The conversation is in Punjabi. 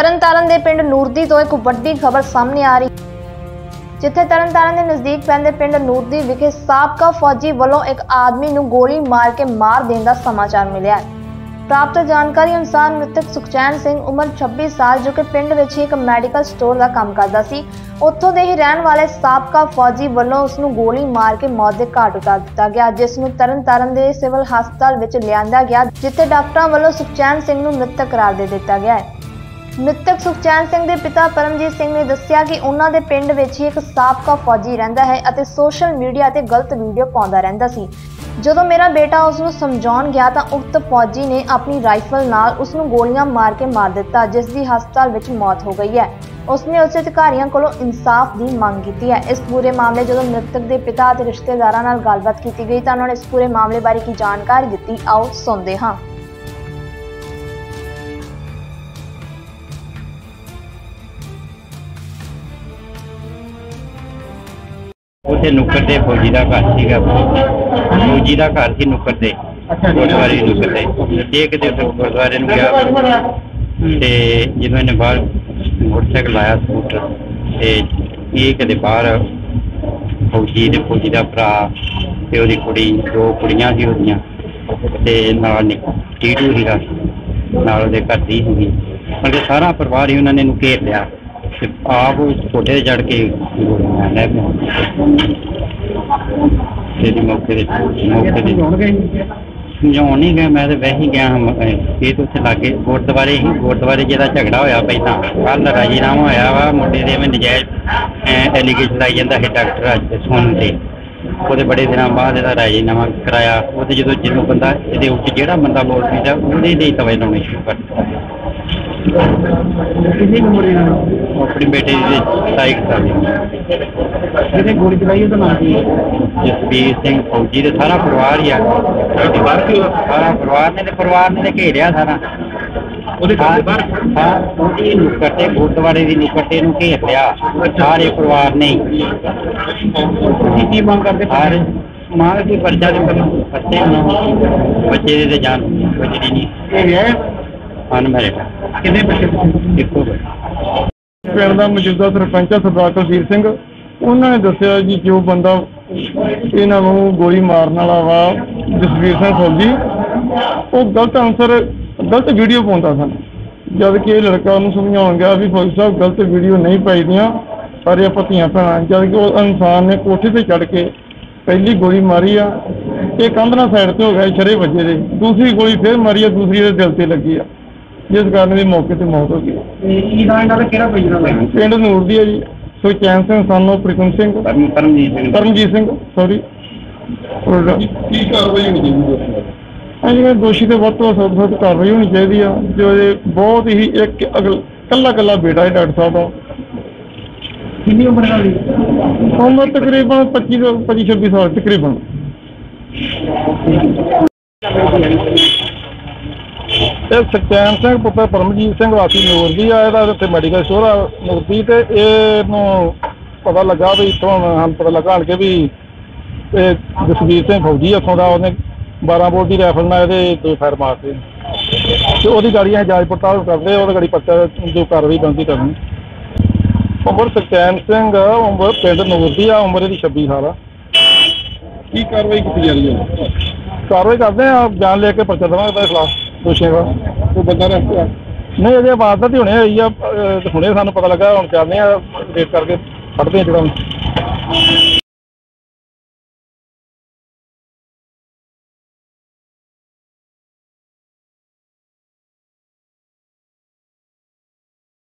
ਤਰਨਤਾਰਨ ਦੇ ਪਿੰਡ ਨੂਰਦੀ ਤੋਂ ਇੱਕ ਵੱਡੀ ਖਬਰ ਸਾਹਮਣੇ ਆ ਰਹੀ ਜਿੱਥੇ ਤਰਨਤਾਰਨ ਦੇ ਨਜ਼ਦੀਕ ਪੈਂਦੇ ਪਿੰਡ ਨੂਰਦੀ ਵਿਖੇ ਸਾਬਕਾ ਫੌਜੀ ਵੱਲੋਂ ਇੱਕ ਆਦਮੀ ਨੂੰ ਗੋਲੀ ਮਾਰ ਕੇ ਮਾਰ ਦੇਣ ਦਾ ਸਮਾਚਾਰ ਮਿਲਿਆ ਹੈ। ਪ੍ਰਾਪਤ ਜਾਣਕਾਰੀ ਅਨੁਸਾਰ ਮ੍ਰਿਤਕ ਸੁਖਚੈਨ ਸਿੰਘ ਉਮਰ 26 ਸਾਲ ਜੋ ਕਿ ਪਿੰਡ ਵਿੱਚ ਹੀ ਇੱਕ ਮੈਡੀਕਲ ਸਟੋਰ ਦਾ ਕੰਮ ਕਰਦਾ ਸੀ, ਉੱਥੋਂ ਦੇ ਹੀ ਰਹਿਣ ਵਾਲੇ ਸਾਬਕਾ ਫੌਜੀ ਵੱਲੋਂ ਉਸ ਨੂੰ ਗੋਲੀ ਮਾਰ ਕੇ ਮੌਤ ਦੇ ਘਾਟ ਉਤਾਰ ਦਿੱਤਾ ਗਿਆ, ਜਿਸ ਨੂੰ ਤਰਨਤਾਰਨ ਦੇ ਸਿਵਲ ਹਸਪਤਾਲ ਵਿੱਚ ਲਿਆਂਦਾ ਗਿਆ, ਜਿੱਥੇ ਡਾਕਟਰਾਂ ਵੱਲੋਂ ਸੁਖਚੈਨ ਸਿੰਘ ਨੂੰ ਮ੍ਰਿਤਕ ਕਰਾਰ ਦੇ ਦਿੱਤਾ ਗਿਆ ਹੈ। ਮ੍ਰਿਤਕ ਸੁਖਚੈਨ ਸਿੰਘ ਦੇ ਪਿਤਾ ਪਰਮਜੀਤ ਸਿੰਘ ਨੇ ਦੱਸਿਆ ਕਿ ਉਹਨਾਂ ਦੇ ਪਿੰਡ ਵਿੱਚ ਹੀ ਇੱਕ ਸਾਬਕਾ ਫੌਜੀ ਰਹਿੰਦਾ ਹੈ ਅਤੇ ਸੋਸ਼ਲ ਮੀਡੀਆ ਤੇ ਗਲਤ ਵੀਡੀਓ ਪਾਉਂਦਾ ਰਹਿੰਦਾ ਸੀ। ਜਦੋਂ ਮੇਰਾ ਬੇਟਾ ਉਸ ਨੂੰ ਸਮਝਾਉਣ ਗਿਆ ਤਾਂ ਉਕਤ ਫੌਜੀ ਨੇ ਆਪਣੀ ਰਾਈਫਲ ਨਾਲ ਉਸ ਨੂੰ ਗੋਲੀਆਂ ਮਾਰ ਕੇ ਮਾਰ ਦਿੱਤਾ, ਜਿਸ ਦੀ ਹਸਪਤਾਲ ਵਿੱਚ ਮੌਤ ਹੋ ਗਈ ਹੈ। ਉਸਨੇ ਉਸ ਅਧਿਕਾਰੀਆਂ ਕੋਲੋਂ ਇਨਸਾਫ ਦੀ ਮੰਗ ਕੀਤੀ ਹੈ। ਇਸ ਪੂਰੇ ਮਾਮਲੇ ਜਦੋਂ ਮ੍ਰਿਤਕ ਦੇ ਪਿਤਾ ਅਤੇ ਰਿਸ਼ਤੇਦਾਰਾਂ ਨਾਲ ਗੱਲਬਾਤ ਕੀਤੀ ਗਈ ਤਾਂ ਉਹਨਾਂ ਨੇ ਇਸ ਪੂਰੇ ਮਾਮਲੇ ਬਾਰੇ ਕੀ ਜਾਣਕਾਰੀ ਦਿੱਤੀ, ਆਓ ਸੁਣਦੇ ਹਾਂ। ਉੱਥੇ ਨੁੱਕਰ ਦੇ ਫੌਜੀ ਦਾ ਘਰ ਸੀਗਾ। ਫੌਜੀ ਦਾ ਘਰ ਸੀ ਨੁੱਕਰ ਤੇ, ਗੁਰਦੁਆਰੇ ਦੀ ਨੁੱਕਰ ਤੇ। ਇੱਕ ਦਿਨ ਗੁਰਦੁਆਰੇ ਨੂੰ ਗਿਆ। ਤੇ ਜਦੋਂ ਇਹਨੇ ਬਾਹਰ ਮੋਟਰਸਾਈਕਲ ਲਾਇਆ ਸਕੂਟਰ, ਤੇ ਇਹ ਕਦੇ ਬਾਹਰ ਫੌਜੀ ਦੇ, ਫੌਜੀ ਦਾ ਭਰਾ ਤੇ ਉਹਦੀ ਕੁੜੀ, ਦੋ ਕੁੜੀਆਂ ਸੀ ਉਹਦੀਆਂ। ਤੇ ਨਾਲ ਟੀਟੂ ਸੀਗਾ। ਨਾਲ ਉਹਦੇ ਘਰ ਦੀ ਸੀਗੀ। ਮਤਲਬ ਸਾਰਾ ਪਰਿਵਾਰ ਹੀ ਉਹਨਾਂ ਨੇ ਇਹਨੂੰ ਘੇਰ ਲਿਆ। ਆਪ ਕੋਠੇ ਤੇ ਚੜ ਕੇ ਗੋਲੀਆਂ ਲੈ ਪਿਆ ਤੇ ਦੀ ਮੌਕੇ ਤੇ ਮੌਕੇ ਤੇ ਸਮਝਾਉਣ ਨਹੀਂ ਗਿਆ ਮੈਂ ਤੇ ਵੈਸੇ ਹੀ ਗਿਆ ਇਹ ਤਾਂ ਉੱਥੇ ਲਾਗੇ ਗੁਰਦੁਆਰੇ ਹੀ ਗੁਰਦੁਆਰੇ ਜਿਹਦਾ ਝਗੜਾ ਹੋਇਆ ਪਹਿਲਾਂ ਕੱਲ ਰਾਜੀਨਾਮਾ ਹੋਇਆ ਵਾ ਮੁੰਡੇ ਦੇ ਐਵੇਂ ਨਜਾਇਜ਼ ਐਲੀਗੇਸ਼ਨ ਲਾਈ ਜਾਂਦਾ ਹੈ ਡਾਕਟਰ ਅੱਜ ਸੁਣ ਤੇ। ਉਹਦੇ ਬੜੇ ਦਿਨਾਂ ਬਾਅਦ ਇਹਦਾ ਰਾਜੀਨਾਮਾ ਕਰਾਇਆ। ਉਹਦੇ ਜਦੋਂ ਜਿਹਨੂੰ ਬੰਦਾ ਇਹਦੇ ਉੱਤੇ ਜਿਹੜਾ ਬੰਦਾ ਬੋਲ ਪੀਦਾ ਉਹਦੇ ਲਈ ਤਵੇ ਲਾਉਣੇ ਸ਼ੁਰੂ ਕਰ ਦਿੱਤਾ। ਕਿੰਨੀ ਉਮਰ ਇਹਨਾਂ ਉਹ ਆਪਣੀ ਬੇਟੇ ਦੀ ਸਾਈਕ ਸਾਲ ਦੀ। ਜਿਹਨੇ ਗੋਲੀ ਚਲਾਈ ਉਹਦਾ ਨਾਮ ਕੀ ਹੈ? ਜਸਵੀਰ ਸਿੰਘ ਫੌਜੀ ਦੇ ਸਾਰਾ ਪਰਿਵਾਰ ਹੀ ਆ। ਸਾਰਾ ਪਰਿਵਾਰ ਨੇ ਤੇ ਪਰਿਵਾਰ ਨੇ ਤੇ ਘੇਰਿਆ ਸਾਰਾ। ਉਹਦੇ ਘਰ ਦੇ ਬਾਹਰ? ਹਾਂ ਉਹਦੀ ਨੁੱਕਰ ਤੇ ਗੁਰਦੁਆਰੇ ਦੀ ਨੁੱਕਰ ਤੇ ਇਹਨੂੰ ਘੇਰ ਲਿਆ। ਸਾਰੇ ਪਰਿਵਾਰ ਨੇ। ਹੀ। ਤੁਸੀਂ ਕੀ ਮੰਗ ਕਰਦੇ? ਹਰ ਮਾਂ ਦੀ ਪਰਚਾ ਦੇ ਬੱਚੇ ਨੂੰ ਬੱਚੇ ਦੇ ਤੇ ਜਾਨ ਬਚਦੀ ਨਹੀਂ। ਇਹ ਹੈ ਹਨ ਮੇਰੇ ਕਿੰਨੇ ਬੱਚੇ ਇੱਕੋ ਬੱਚਾ ਪਿੰਡ ਦਾ ਮੌਜੂਦਾ ਸਰਪੰਚ ਆ ਸਰਦਾਰ ਕੁਲਦੀਪ ਸਿੰਘ। ਉਹਨਾਂ ਨੇ ਦੱਸਿਆ ਜੀ ਜੋ ਬੰਦਾ ਇਹਨਾਂ ਨੂੰ ਗੋਲੀ ਮਾਰਨ ਵਾਲਾ ਵਾ ਜਸਵੀਰ ਸਿੰਘ ਫੌਜੀ। ਉਹ ਗਲਤ ਆਨਸਰ ਗਲਤ ਵੀਡੀਓ ਪਾਉਂਦਾ ਸਨ। ਜਦ ਕਿ ਇਹ ਲੜਕਾ ਉਹਨੂੰ ਸਮਝਾਉਣ ਗਿਆ ਵੀ ਫੌਜੀ ਸਾਹਿਬ ਗਲਤ ਵੀਡੀਓ ਨਹੀਂ ਪਾਈਦੀਆਂ ਸਾਰੇ ਆਪਾਂ ਧੀਆਂ ਭੈਣਾਂ ਜਦ ਕਿ ਉਹ ਇਨਸਾਨ ਨੇ ਕੋਠੇ ਤੇ ਚੜ ਕੇ ਪਹਿਲੀ ਗੋਲੀ ਮਾਰੀ ਆ ਇਹ ਕੰਧ ਨਾਲ ਸਾਈਡ ਤੇ ਹੋ ਗਿਆ ਛਰੇ ਵੱਜੇ ਦੇ। ਦੂਸਰੀ ਗੋਲੀ ਫਿਰ ਮਾਰੀ ਆ ਦੂਸਰੀ ਇਹਦੇ ਦਿਲ ਤੇ ਲੱਗੀ ਆ। ਜਿਸ ਕਾਰਨ ਇਹਦੀ ਮੌਕੇ ਤੇ ਮੌਤ ਹੋ ਗਈ। ਕੀ ਨਾਮ ਇਹਨਾਂ ਦਾ ਕਿਹੜਾ ਪੈਜਣਾ ਲੱਗਦਾ ਪਿੰਡ ਨੂਰ ਦੀ ਹੈ ਜੀ। ਸੁਖਚੈਨ ਸਿੰਘ ਸਾਨੂੰ ਪ੍ਰਿਕਮ ਸਿੰਘ। ਪਰਮ ਪਰਮਜੀਤ ਸਿੰਘ। ਸੌਰੀ ਕੀ ਕਾਰਵਾਈ ਹੋਣੀ ਚਾਹੀਦੀ ਹੈ ਜਿਵੇਂ ਦੋਸ਼ੀ ਤੇ ਵੱਧ ਤੋਂ ਵੱਧ ਸਖਤ ਕਾਰਵਾਈ ਹੋਣੀ ਚਾਹੀਦੀ ਆ। ਜੋ ਇਹ ਬਹੁਤ ਹੀ ਇੱਕ ਅਗਲ ਕੱਲਾ ਕੱਲਾ ਬੇਟਾ ਹੈ ਡਾਕਟਰ ਸਾਹਿਬ ਦਾ। ਕਿੰਨੀ ਉਮਰ ਦੀ ਉਮਰ ਤਕਰੀਬਨ 25 ਤੋਂ 25 26 ਸਾਲ ਤਕਰੀਬਨ। ਇਹ ਸਤਿਆਨ ਸਿੰਘ ਪੁੱਤਰ ਪਰਮਜੀਤ ਸਿੰਘ ਵਾਸੀ ਨੂਰ ਦੀ ਆ ਇਹਦਾ ਇੱਥੇ ਮੈਡੀਕਲ ਸਟੋਰ ਆ ਨੂਰਦੀ ਤੇ ਇਹਨੂੰ ਪਤਾ ਲੱਗਾ ਵੀ ਇੱਥੋਂ ਹਨ ਪਤਾ ਲੱਗਾ ਆਣ ਕੇ ਵੀ ਇਹ ਜਸਵੀਰ ਸਿੰਘ ਫੌਜੀ ਇੱਥੋਂ ਦਾ ਉਹਨੇ 12 ਬੋਰ ਦੀ ਰਾਈਫਲ ਨਾਲ ਇਹਦੇ ਦੋ ਫਾਇਰ ਮਾਰਤੇ। ਤੇ ਉਹਦੀ ਗਾੜੀਆਂ ਜਾਂਚ ਪੜਤਾਲ ਕਰਦੇ ਉਹਦੀ ਗਾੜੀ ਪਰਚਾ ਜੋ ਕਾਰਵਾਈ ਬਣਦੀ ਕਰਨੀ। ਉਮਰ ਸਤਿਆਨ ਸਿੰਘ ਉਮਰ ਪਿੰਡ ਨੂਰ ਦੀ ਆ ਉਮਰ ਇਹਦੀ 26 ਸਾਲ ਆ। ਕੀ ਕਾਰਵਾਈ ਕੀਤੀ ਜਾ ਰਹੀ ਹੈ? ਕਾਰਵਾਈ ਕਰਦੇ ਆ ਬਿਆਨ ਲੈ ਕੇ ਪਰਚਾ ਦੇਵਾਂਗੇ ਇਹਦੇ ਖਿਲਾਫ। ਕੁਛ ਦਾ ਉਹ ਬੰਦਾ ਰਹਿ ਨਹੀਂ ਇਹਦੇ ਆਵਾਜ਼ ਹੀ ਹੁਣੇ ਹੋਈ ਆ ਅਹ, ਹੁਣੇ ਸਾਨੂੰ ਪਤਾ ਲੱਗਾ ਹੁਣ ਚੱਲਦੇ ਆ ਰੇਟ ਕਰਕੇ ਫੜਦੇ ਆ ਜਿਹੜਾ